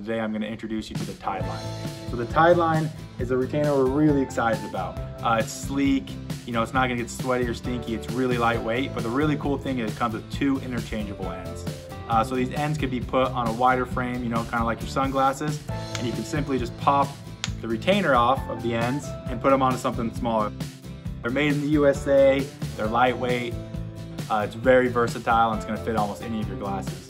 Today I'm going to introduce you to the Tideline. So the Tideline is a retainer we're really excited about. Uh, it's sleek, you know, it's not going to get sweaty or stinky, it's really lightweight, but the really cool thing is it comes with two interchangeable ends. Uh, so these ends can be put on a wider frame, you know, kind of like your sunglasses, and you can simply just pop the retainer off of the ends and put them onto something smaller. They're made in the USA, they're lightweight, uh, it's very versatile, and it's going to fit almost any of your glasses.